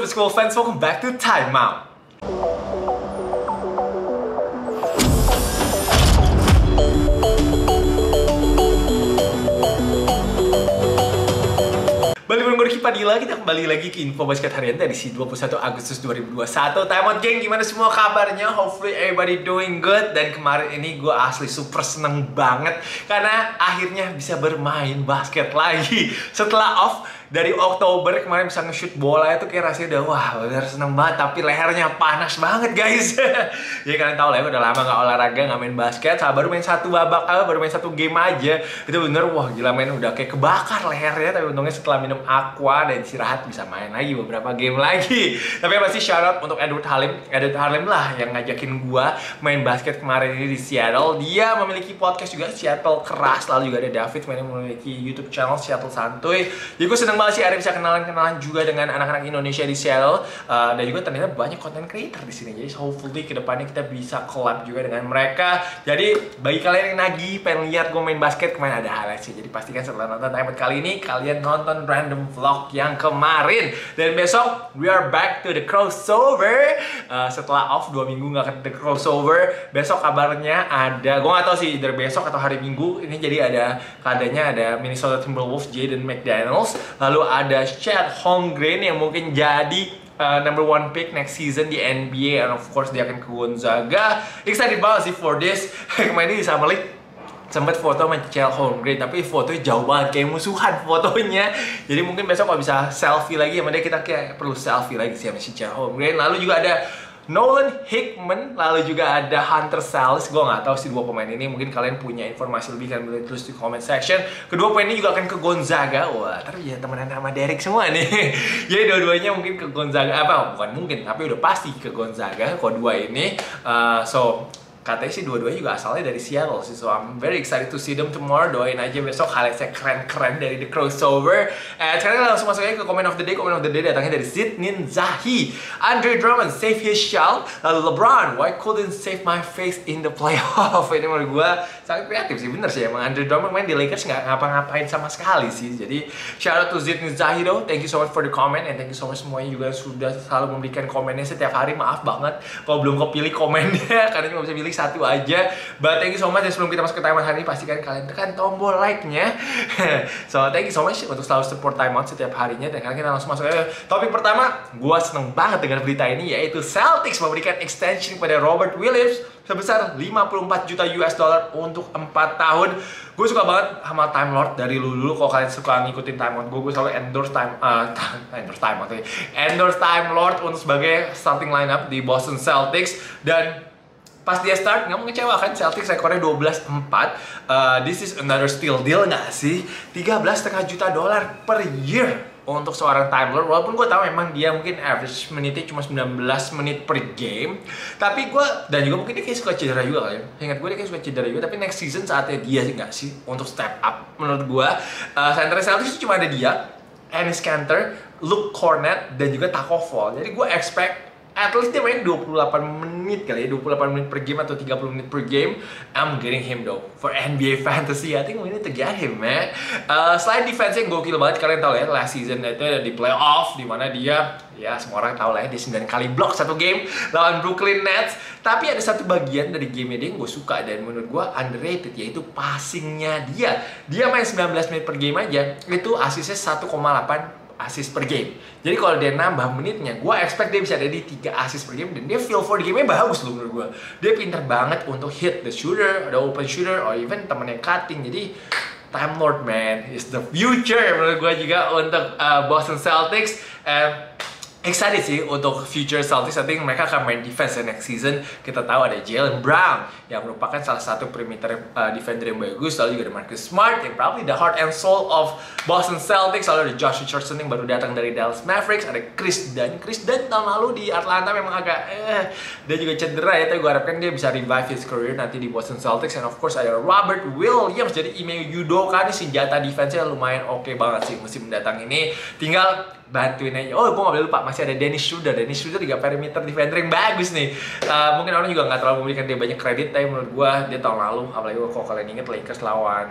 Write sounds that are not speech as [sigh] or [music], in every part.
up school fans? Welcome back to Time Out. Balik bareng gue Padilla, kita kembali lagi ke info basket harian edisi 21 Agustus 2021 Time out geng, gimana semua kabarnya? Hopefully everybody doing good Dan kemarin ini gue asli super seneng banget Karena akhirnya bisa bermain basket lagi Setelah off dari Oktober kemarin bisa nge-shoot bola itu kayak rasanya udah wah bener seneng banget. Tapi lehernya panas banget guys. [laughs] Ya kalian tau lah ya udah lama gak olahraga gak main basket. Saya baru main satu babak ah, baru main satu game aja. Itu bener wah gila main udah kayak kebakar lehernya. Tapi untungnya setelah minum aqua dan istirahat bisa main lagi beberapa game lagi. [laughs] Tapi yang pasti shout out untuk Edward Halim? Edward Halim lah yang ngajakin gua main basket kemarin ini di Seattle. Dia memiliki podcast juga Seattle keras. Lalu juga ada David yang memiliki YouTube channel Seattle Santuy. Jadi gue seneng banget sih ada bisa kenalan-kenalan juga dengan anak-anak Indonesia di Seattle uh, dan juga ternyata banyak content creator di sini. Jadi hopefully ke depannya kita bisa collab juga dengan mereka. Jadi bagi kalian yang lagi pengen lihat gue main basket kemarin ada highlight sih. Jadi pastikan setelah nonton episode kali ini kalian nonton random vlog yang kemarin dan besok we are back to the crossover. Uh, setelah off dua minggu nggak ke the crossover, besok kabarnya ada gue nggak tahu sih dari besok atau hari Minggu ini jadi ada kadanya ada Minnesota Timberwolves Jaden McDaniels lalu ada Chad Holmgren yang mungkin jadi uh, number one pick next season di NBA and of course dia akan ke Gonzaga. Excited banget sih for this. [laughs] Kemarin ini sama Malik sempat foto sama Chad Holmgren tapi fotonya jauh banget. Kayak musuhan fotonya. Jadi mungkin besok kalau bisa selfie lagi sama dia. Kita kayak perlu selfie lagi sih sama si Chad Holmgren. Lalu juga ada Nolan Hickman, lalu juga ada Hunter Salis. Gue nggak tahu sih dua pemain ini. Mungkin kalian punya informasi lebih kan boleh tulis di comment section. Kedua pemain ini juga akan ke Gonzaga. Wah, tapi ya temenan sama Derek semua nih. [laughs] Jadi dua-duanya mungkin ke Gonzaga apa? Bukan mungkin, tapi udah pasti ke Gonzaga. Kedua ini, uh, so katanya sih dua-duanya juga asalnya dari Seattle sih so I'm very excited to see them tomorrow. Doain aja besok highlightnya keren-keren dari the crossover. And sekarang langsung masuk aja ke comment of the day. Comment of the day datangnya dari Sidnin Zahi Andre Drummond save his shell. Lalu LeBron why couldn't save my face in the playoff? [laughs] Ini menurut gue sangat kreatif sih bener sih emang. Andre Drummond main di Lakers nggak ngapa-ngapain sama sekali sih. Jadi shout out to Sidnin Zahi though. Thank you so much for the comment and thank you so much semuanya juga sudah selalu memberikan komennya setiap hari. Maaf banget kalau belum kepilih komennya [laughs] karena cuma bisa pilih satu aja. But thank you so much. Dan sebelum kita masuk ke timeout hari ini pastikan kalian tekan tombol like-nya. [laughs] So thank you so much untuk selalu support timeout setiap harinya. Dan sekarang kita langsung masuk ke topik pertama gue seneng banget dengan berita ini yaitu Celtics memberikan extension pada Robert Williams sebesar 54 juta US dollar untuk 4 tahun. Gue suka banget sama Time Lord dari dulu dulu kalau kalian suka ngikutin Time Lord gue gue selalu endorse Time uh, endorse Time Lord endorse Time Lord untuk sebagai starting lineup di Boston Celtics. Dan pas dia start nggak mengecewakan Celtics rekornya 12-4 uh, this is another steal deal nggak sih? 13,5 juta dolar per year untuk seorang Time walaupun gue tahu memang dia mungkin average menitnya cuma 19 menit per game. Tapi gue dan juga mungkin dia kayak suka cedera juga kali ya. Ingat gue dia kayak suka cedera juga tapi next season saatnya dia sih nggak sih untuk step up menurut gue uh, center Celtics cuma ada dia Ennis Cantor, Luke Cornett dan juga Taco Fall. Jadi gue expect at least dia main 28 menit kali ya 28 menit per game atau 30 menit per game I'm getting him though. For NBA fantasy I think we need to get him man. Uh, selain defense yang gokil banget kalian tahu ya last season itu ada di playoff di mana dia ya semua orang tahu lah ya dia 9 kali block satu game lawan Brooklyn Nets. Tapi ada satu bagian dari game dia yang gue suka dan menurut gue underrated yaitu passingnya dia. Dia main 19 menit per game aja itu asisnya 1,8 assist per game. Jadi kalau dia nambah menitnya, gue expect dia bisa ada di 3 assist per game dan dia feel for the game-nya bagus loh menurut gue. Dia pinter banget untuk hit the shooter, the open shooter, or even temennya cutting. Jadi Time Lord man is the future menurut gue juga untuk uh, Boston Celtics. And excited sih untuk future Celtics. I think mereka akan main defense ya next season. Kita tahu ada Jalen Brown yang merupakan salah satu perimeter uh, defender yang bagus. Lalu juga ada Marcus Smart yang probably the heart and soul of Boston Celtics. Lalu ada Josh Richardson yang baru datang dari Dallas Mavericks. Ada Chris Dunn. Chris Dunn tahun lalu di Atlanta memang agak eh, dia juga cedera ya. Tapi gue harapkan dia bisa revive his career nanti di Boston Celtics. And of course ada Robert Williams. Jadi Ime Udoka nih senjata defense-nya lumayan oke okay banget sih musim mendatang ini. Tinggal bantuin aja. Oh, gue gak boleh lupa masih ada Dennis Schroeder. Dennis Schroeder juga perimeter defender yang bagus nih. Uh, mungkin orang juga nggak terlalu memberikan dia banyak kredit, tapi menurut gue dia tahun lalu, apalagi kalau kalian inget Lakers lawan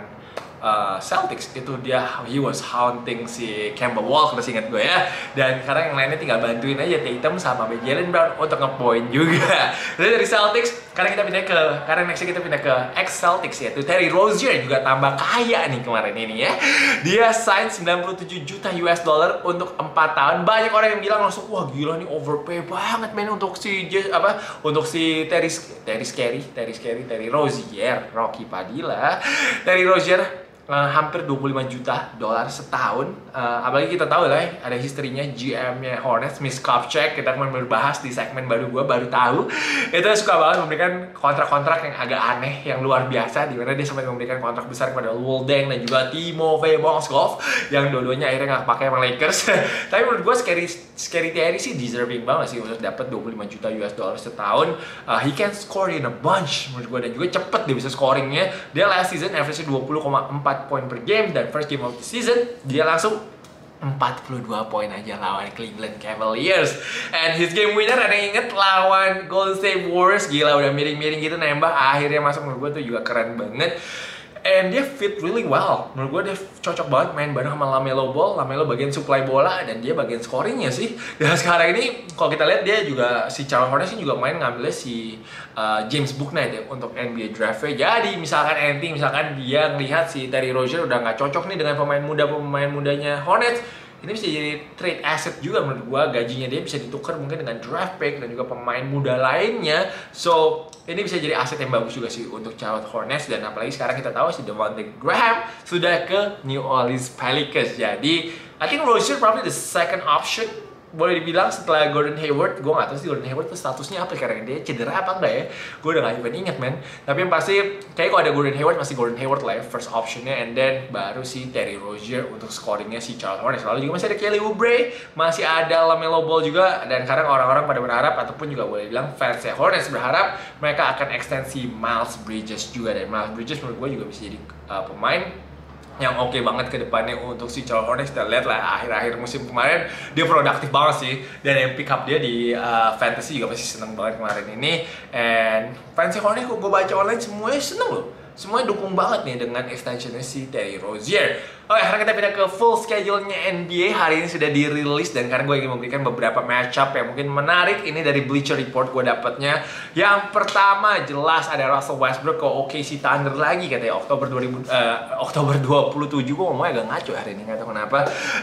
uh, Celtics itu dia he was haunting si Campbell Walker masih ingat gue ya. Dan sekarang yang lainnya tinggal bantuin aja Tatum sama Jalen Brown untuk ngepoint juga. [laughs] Lalu dari Celtics sekarang kita pindah ke karena next kita pindah ke ex Celtics yaitu Terry Rozier juga tambah kaya nih kemarin ini ya. Dia sign 97 juta US dollar untuk 4 tahun. Banyak orang yang bilang langsung wah gila nih overpay banget men untuk si apa untuk si Terry Terry Scary Terry Scary Terry Rozier Rocky Padilla. Terry Rozier uh, hampir 25 juta dolar setahun. Uh, apalagi kita tahu lah ya, ada historinya GM-nya Hornets, Miss Kopchek. Kita kemarin baru bahas di segmen baru gue baru tahu. [laughs] Itu suka banget memberikan kontrak-kontrak yang agak aneh, yang luar biasa. Di mana dia sempat memberikan kontrak besar kepada Deng dan juga Timo. Moskov yang dua-duanya akhirnya nggak pakai sama Lakers. [laughs] Tapi menurut gue Scary, Scary Terry sih deserving banget sih untuk dapat 25 juta US dollar setahun. Uh, he can score in a bunch menurut gue dan juga cepet dia bisa scoringnya. Dia last season average 20,4 poin per game dan first game of the season dia langsung 42 poin aja lawan Cleveland Cavaliers. And his game winner ada yang inget lawan Golden State Warriors. Gila udah miring-miring gitu nembak. Akhirnya masuk menurut gue tuh juga keren banget And dia fit really well. Menurut gue dia cocok banget main bareng sama Lamelo Ball. Lamelo bagian supply bola dan dia bagian scoringnya sih. [laughs] Dan sekarang ini kalau kita lihat dia juga si Charles Hornets juga main ngambilnya si uh, James Bouknight ya untuk NBA draftnya. Jadi misalkan anything, misalkan dia ngelihat si Terry Rozier udah nggak cocok nih dengan pemain muda pemain mudanya Hornets ini bisa jadi trade asset juga menurut gua. Gajinya dia bisa ditukar mungkin dengan draft pick dan juga pemain muda lainnya. So ini bisa jadi aset yang bagus juga sih untuk Charlotte Hornets. Dan apalagi sekarang kita tahu si Devontae Graham sudah ke New Orleans Pelicans. Jadi I think Rozier probably the second option boleh dibilang setelah Gordon Hayward, gue gak tahu sih Gordon Hayward statusnya apa sekarang dia cedera apa enggak ya? Gue udah gak even inget men. Tapi yang pasti kayak kalau ada Gordon Hayward masih Gordon Hayward lah ya first optionnya, and then baru si Terry Rozier untuk scoringnya si Charles Hornets. Lalu juga masih ada Kelly Oubre, masih ada Lamelo Ball juga, dan sekarang orang-orang pada berharap ataupun juga boleh bilang fans Hornets berharap mereka akan ekstensi Miles Bridges juga dan Miles Bridges menurut gue juga bisa jadi uh, pemain yang oke okay banget ke depannya untuk si Charles Hornets. Kita lihat lah akhir-akhir musim kemarin dia produktif banget sih. Dan yang pick up dia di uh, fantasy juga pasti seneng banget kemarin ini. And fans Hornets gue baca online semuanya seneng loh semuanya dukung banget nih dengan extensionnya si Terry Rozier. Oke, sekarang kita pindah ke full schedule-nya NBA. Hari ini sudah dirilis dan karena gue ingin memberikan beberapa matchup yang mungkin menarik. Ini dari Bleacher Report gue dapetnya. Yang pertama jelas ada Russell Westbrook ke OKC Thunder lagi katanya Oktober 2000 uh, eh, Oktober 27. Gue ngomongnya agak ngaco hari ini, nggak tahu kenapa.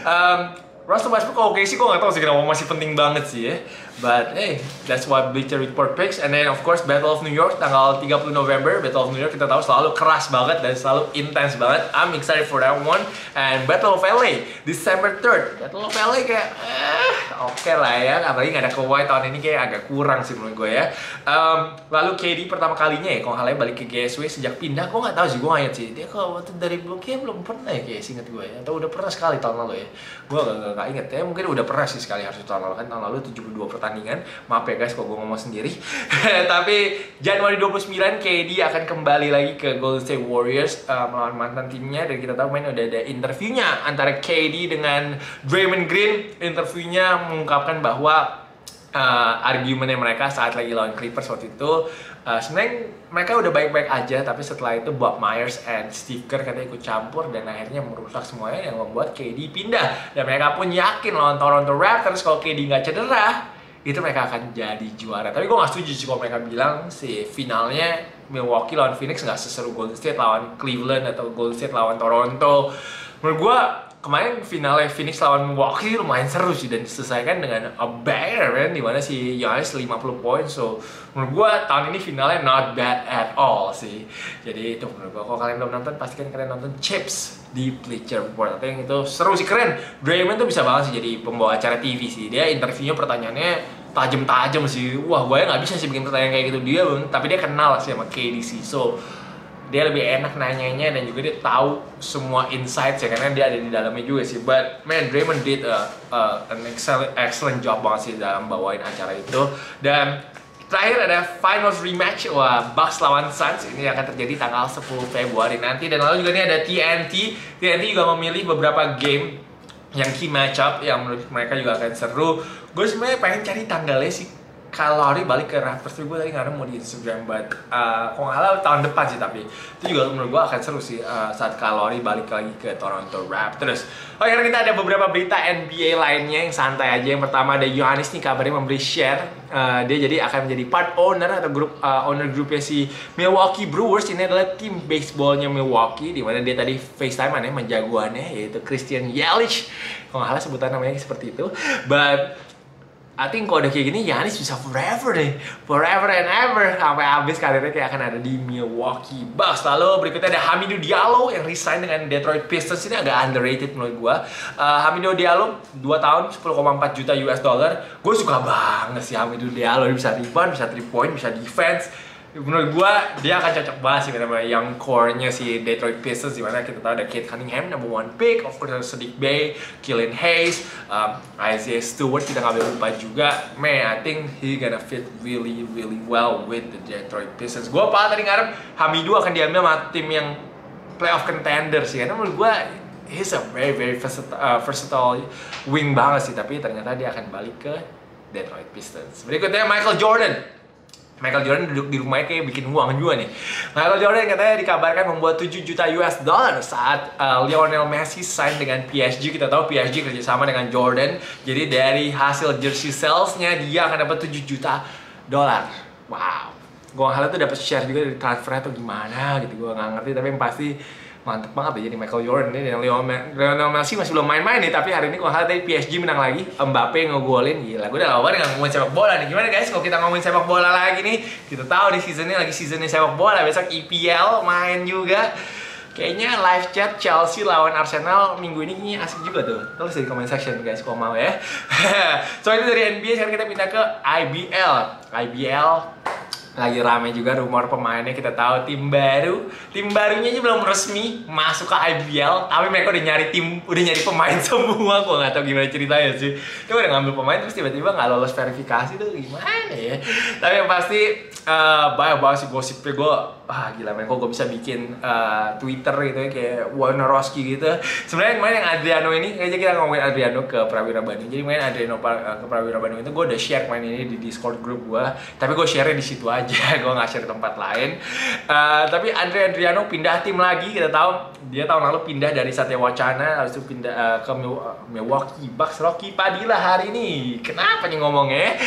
Um, Russell Westbrook oke okay sih, gue gak tau sih kenapa masih penting banget sih ya. But hey, that's what Bleacher Report picks. And then of course Battle of New York tanggal 30 November. Battle of New York kita tahu selalu keras banget dan selalu intense banget. I'm excited for that one. And Battle of LA December 3rd. Battle of LA kayak eh, oke okay lah ya. Apalagi gak ada Kawhi tahun ini kayak agak kurang sih menurut gue ya. Um, lalu KD pertama kalinya ya, kalau halnya balik ke GSW sejak pindah, gue gak tahu sih, gue gak sih. Dia kalau waktu dari kayak belum pernah ya kayak inget gue ya. Atau udah pernah sekali tahun lalu ya. Gue gak, gak, gak inget ya. Mungkin udah pernah sih sekali harus tahun lalu kan. Tahun lalu 72 pertandingan. Maaf ya guys kalau gue ngomong sendiri. [laughs] Tapi Januari 29 KD akan kembali lagi ke Golden State Warriors uh, melawan mantan timnya dan kita tahu main udah ada interviewnya antara KD dengan Draymond Green. Interviewnya mengungkapkan bahwa uh, argumennya mereka saat lagi lawan Clippers waktu itu uh, sebenarnya mereka udah baik-baik aja tapi setelah itu Bob Myers and Steve Kerr katanya ikut campur dan akhirnya merusak semuanya yang membuat KD pindah. Dan mereka pun yakin lawan Toronto Raptors kalau KD nggak cedera itu mereka akan jadi juara. Tapi gue gak setuju sih kalau mereka bilang si finalnya Milwaukee lawan Phoenix nggak seseru Golden State lawan Cleveland atau Golden State lawan Toronto. Menurut gue kemarin finalnya Phoenix lawan Milwaukee lumayan seru sih dan diselesaikan dengan a banger kan di mana si Giannis 50 poin. So menurut gua tahun ini finalnya not bad at all sih. Jadi itu menurut gua. Kalau kalian belum nonton pastikan kalian nonton Chips di Bleacher Report. Yang itu seru sih keren. Draymond tuh bisa banget sih jadi pembawa acara TV sih. Dia interviewnya pertanyaannya tajam-tajam sih. Wah gue nggak bisa sih bikin pertanyaan kayak gitu. Dia tapi dia kenal sih sama KDC so dia lebih enak nanyanya dan juga dia tahu semua insight ya karena dia ada di dalamnya juga sih. But man Draymond did a, a, an excellent, excellent job banget sih dalam bawain acara itu. Dan terakhir ada finals rematch wah Bucks lawan Suns. Ini akan terjadi tanggal 10 Februari nanti. Dan lalu juga ini ada TNT TNT juga memilih beberapa game yang key matchup yang menurut mereka juga akan seru. Gue sebenarnya pengen cari tanggalnya sih Lowry balik ke Raptors gue tadi nggak mau di Instagram but uh, kalau tahun depan sih tapi. Itu juga menurut gue akan seru sih uh, saat Lowry balik lagi ke Toronto Raptors oke sekarang kita ada beberapa berita NBA lainnya yang santai aja. Yang pertama ada Yohanis nih kabarnya memberi share uh, dia jadi akan menjadi part owner atau grup uh, owner grupnya si Milwaukee Brewers. Ini adalah tim baseballnya Milwaukee di mana dia tadi FaceTime aneh menjagoannya yaitu Christian Yelich. Kalau nggak salah sebutan namanya seperti itu. But I think kalau udah kayak gini Yanis bisa forever deh. Forever and ever. Sampai habis karirnya kayak akan ada di Milwaukee Bucks. Lalu berikutnya ada Hamidou Diallo yang resign dengan Detroit Pistons. Ini agak underrated menurut gue uh, Hamidou Diallo 2 tahun 10,4 juta US dollar. Gue suka banget sih Hamidou Diallo. Dia bisa rebound bisa 3 point bisa defense menurut gua dia akan cocok banget sih sama yang core-nya si Detroit Pistons di mana kita tahu ada Kate Cunningham number one pick, of course ada Sadiq Bey, Killian Hayes, um, Isaiah Stewart kita nggak boleh lupa juga. Man, I think he gonna fit really really well with the Detroit Pistons. Gua apa tadi ngarep Hamidu akan diambil sama tim yang playoff contender sih karena menurut gua he's a very very versatile, uh, versatile wing banget sih tapi ternyata dia akan balik ke Detroit Pistons. Berikutnya Michael Jordan Michael Jordan duduk di rumahnya kayak bikin uang juga nih. Michael Jordan katanya dikabarkan membuat 7 juta US dollar saat uh, Lionel Messi sign dengan PSG. Kita tahu PSG kerjasama dengan Jordan. Jadi dari hasil jersey salesnya dia akan dapat 7 juta dolar. Wow. Gue hal itu dapat share juga dari transfer atau gimana gitu. Gue nggak ngerti tapi yang pasti mantep banget ya jadi Michael Jordan ini yang Lionel Messi masih belum main-main nih tapi hari ini kalau tadi PSG menang lagi. Mbappe ngegolin gila. Gue udah lama nggak ngomongin sepak bola nih. Gimana guys kalau kita ngomongin sepak bola lagi nih? Kita tahu di season ini lagi seasonnya sepak bola. Besok EPL main juga. Kayaknya live chat Chelsea lawan Arsenal minggu ini kayaknya asik juga tuh. Tulis di comment section guys kalau mau ya. [laughs] so itu dari NBA sekarang kita pindah ke IBL. IBL lagi rame juga rumor pemainnya kita tahu tim baru. Tim barunya aja belum resmi masuk ke IBL tapi mereka udah nyari tim udah nyari pemain [laughs] semua. Gua nggak tahu gimana ceritanya sih. Itu udah ngambil pemain terus tiba-tiba nggak lolos verifikasi tuh gimana ya? Tapi yang pasti uh, banyak banget sih gosipnya gue ah gila men kok gue bisa bikin uh, Twitter gitu ya kayak Warnerowski gitu. Sebenarnya main yang Adriano ini kayaknya kita ngomongin Adriano ke Prawira Bandung. Jadi main Adriano uh, ke Prawira Bandung itu gue udah share main ini di Discord group gue tapi gue share di situ aja [laughs] gue nggak share tempat lain. Uh, tapi Andre Adriano pindah tim lagi kita tahu. Dia tahun lalu pindah dari Satya Wacana itu pindah uh, ke Milwaukee Bucks. Rocky Padilla hari ini. Kenapa nih ngomongnya?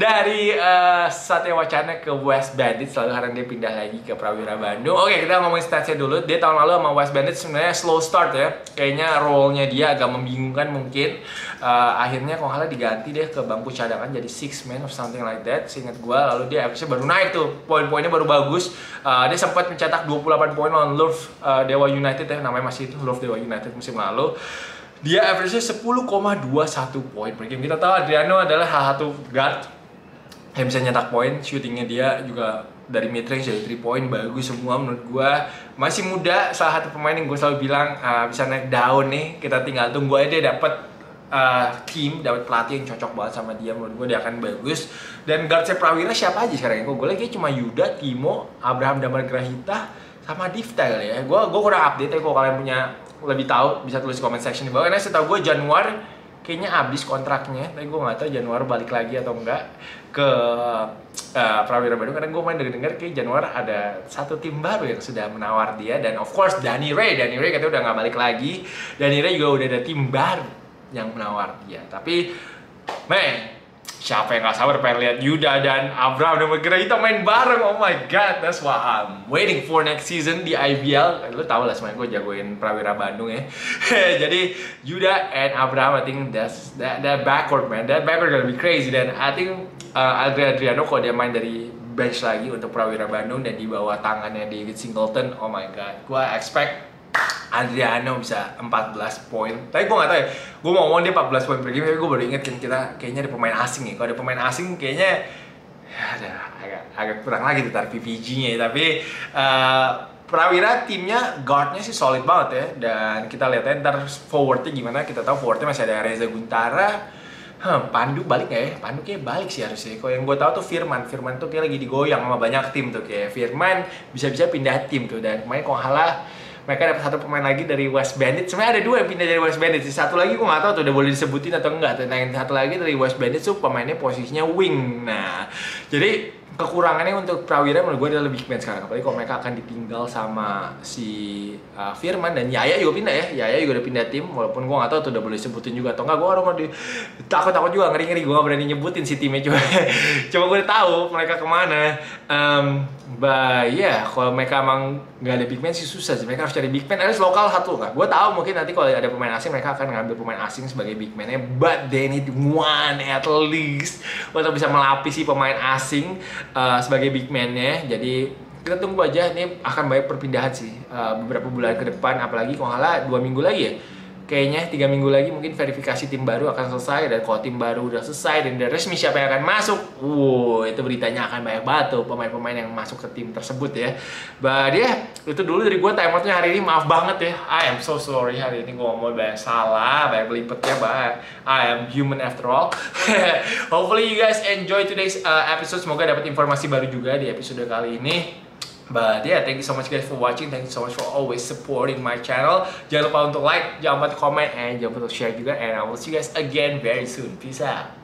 Dari uh, Satya Wacana ke West Bandits lalu karena dia pindah lagi ke Prawira Bandung. Oke, kita ngomongin statsnya dulu. Dia tahun lalu sama West Bandits sebenarnya slow start ya. Kayaknya role-nya dia agak membingungkan mungkin. Uh, akhirnya kalau nggak diganti deh ke bangku cadangan jadi six man or something like that. Seingat gue, lalu dia average baru naik tuh. Poin-poinnya baru bagus. Uh, dia sempat mencetak 28 poin lawan Love uh, Dewa United ya, namanya masih itu Love Dewa United musim lalu dia average-nya 10,21 poin per game. Kita tahu Adriano adalah salah satu guard yang bisa nyetak poin shootingnya dia juga dari mid range dari 3 point bagus semua menurut gue masih muda salah satu pemain yang gue selalu bilang uh, bisa naik daun nih kita tinggal tunggu aja dia dapat uh, tim dapat pelatih yang cocok banget sama dia. Menurut gue dia akan bagus. Dan guard saya Prawira siapa aja sekarang gue lagi cuma Yuda Timo Abraham Damar Grahita sama Difta ya. Gue gue kurang update ya kalau kalian punya lebih tahu bisa tulis di comment section di bawah. Karena setahu gue Januari kayaknya habis kontraknya tapi gue nggak tahu Januari balik lagi atau enggak ke uh, Prawira Bandung. Karena gue main dari dengar kayak Januari ada satu tim baru yang sudah menawar dia. Dan of course Danny Ray. Danny Ray katanya udah nggak balik lagi. Danny Ray juga udah ada tim baru yang menawar dia. Tapi man siapa yang gak sabar pengen lihat Yuda dan Abraham? Dan kita main bareng. Oh my god that's what I'm waiting for next season di IBL lu tau lah semuanya gue jagoin Prawira Bandung ya. [laughs] Jadi Yuda and Abraham I think that's that, that backward man. That backward gonna be crazy. Dan I think uh, Adriano Adriano kalau dia main dari bench lagi untuk Prawira Bandung dan di bawah tangannya David Singleton oh my god. Gue expect Adriano bisa 14 poin. Tapi gue gak tau ya, gue mau ngomong dia 14 poin per game, tapi gue baru inget kan kita kayaknya ada pemain asing ya. Kalau ada pemain asing kayaknya ya ada agak, agak kurang lagi tuh tarik PPG-nya ya. Tapi uh, Prawira timnya guardnya sih solid banget ya. Dan kita lihat ya ntar forwardnya gimana. Kita tahu forwardnya masih ada Reza Guntara, Hmm, Pandu balik gak ya? Pandu kayak balik sih harusnya. Kalau yang gue tahu tuh Firman. Firman tuh kayak lagi digoyang sama banyak tim tuh. Kayak Firman bisa-bisa pindah tim tuh. Dan kemarin kalau halah mereka dapat satu pemain lagi dari West Bandit. Sebenarnya ada dua yang pindah dari West Bandit. Satu lagi gue nggak tahu tuh udah boleh disebutin atau enggak. Nah yang satu lagi dari West Bandit tuh pemainnya posisinya wing. Nah jadi kekurangannya untuk Prawira menurut gue adalah big man sekarang apalagi kalau mereka akan ditinggal sama si uh, Firman dan Yaya juga pindah ya Yaya juga udah pindah tim walaupun gue gak tahu tuh udah boleh sebutin juga atau enggak gue orang di takut takut juga ngeri ngeri gue gak berani nyebutin si timnya coba coba gue tahu mereka ke mana um, Bah ya, kalau mereka emang nggak ada big man sih susah sih. Mereka harus cari big man. Ada lokal satu kan. Gue tahu mungkin nanti kalau ada pemain asing mereka akan ngambil pemain asing sebagai big man-nya. But they need one at least untuk bisa melapisi pemain asing uh, sebagai big man-nya. Jadi kita tunggu aja. Ini akan banyak perpindahan sih uh, beberapa bulan ke depan. Apalagi kalau nggak dua minggu lagi ya kayaknya tiga minggu lagi mungkin verifikasi tim baru akan selesai dan kalau tim baru udah selesai dan udah resmi siapa yang akan masuk, wow itu beritanya akan banyak banget tuh pemain-pemain yang masuk ke tim tersebut ya. Bah dia itu dulu dari gue time outnya hari ini maaf banget ya. I am so sorry hari ini gue ngomong banyak salah, banyak belipetnya bah. I am human after all. [laughs] Hopefully you guys enjoy today's uh, episode. Semoga dapat informasi baru juga di episode kali ini. But yeah, thank you so much guys for watching. Thank you so much for always supporting my channel. Jangan lupa untuk like, jangan lupa untuk comment, and jangan lupa untuk share juga. And I will see you guys again very soon. Peace out.